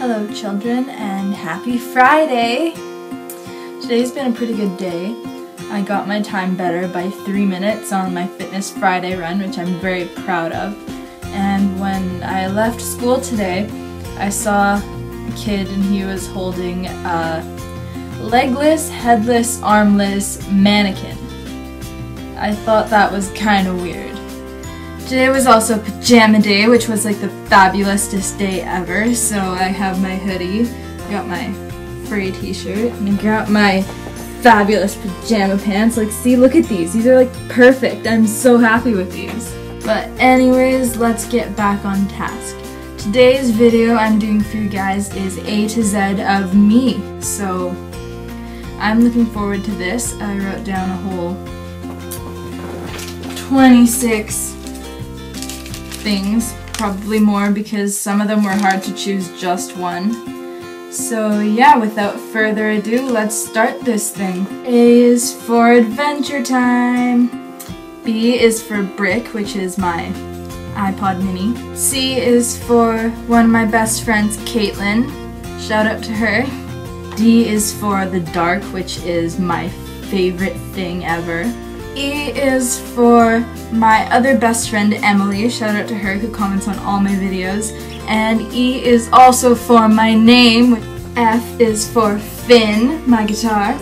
Hello children and happy Friday! Today's been a pretty good day. I got my time better by three minutes on my Fitness Friday run, which I'm very proud of. And when I left school today, I saw a kid and he was holding a legless, headless, armless mannequin. I thought that was kind of weird. Today was also pajama day, which was like the fabulousest day ever. So I have my hoodie, got my furry t-shirt, and I got my fabulous pajama pants. Like, see, look at these. These are like perfect. I'm so happy with these. But anyways, let's get back on task. Today's video I'm doing for you guys is A to Z of me. So I'm looking forward to this. I wrote down a whole 26 things, probably more because some of them were hard to choose just one. So yeah, without further ado, let's start this thing. A is for adventure time. B is for brick, which is my iPod mini. C is for one of my best friends, Caitlin. Shout out to her. D is for the dark, which is my favorite thing ever. E is for my other best friend Emily, shout out to her who comments on all my videos. And E is also for my name. F is for Finn, my guitar.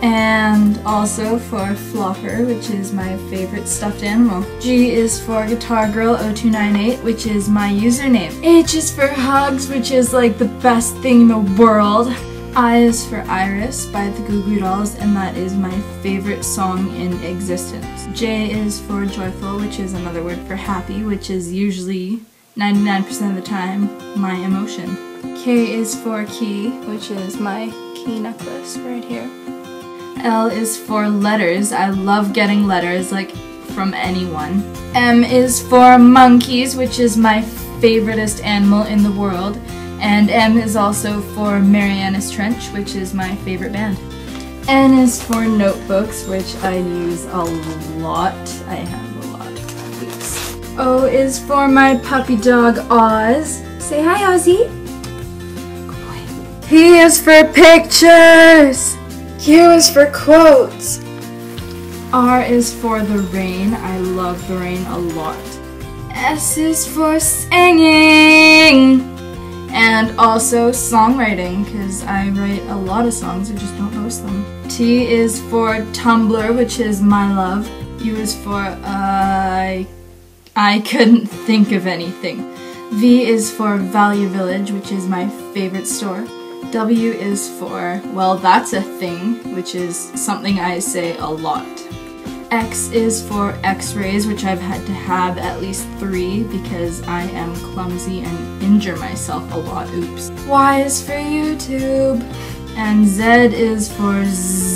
And also for Flopper, which is my favorite stuffed animal. G is for Guitar Girl 0298, which is my username. H is for Hugs, which is like the best thing in the world. I is for Iris by the Goo Goo Dolls, and that is my favorite song in existence. J is for Joyful, which is another word for happy, which is usually 99% of the time my emotion. K is for Key, which is my key necklace right here. L is for letters. I love getting letters, like, from anyone. M is for monkeys, which is my favoriteest animal in the world. And M is also for Marianas Trench, which is my favorite band. N is for notebooks, which I use a lot. I have a lot of these. O is for my puppy dog Oz. Say hi, Ozzy. Good. P is for pictures. Q is for quotes. R is for the rain. I love the rain a lot. S is for singing and also songwriting because I write a lot of songs, I just don't post them. T is for Tumblr, which is my love. U is for uh, I couldn't think of anything. V is for Value Village, which is my favorite store. W is for, well, that's a thing, which is something I say a lot. X is for x-rays, which I've had to have at least three because I am clumsy and injure myself a lot. Oops. Y is for YouTube. And Z is for Z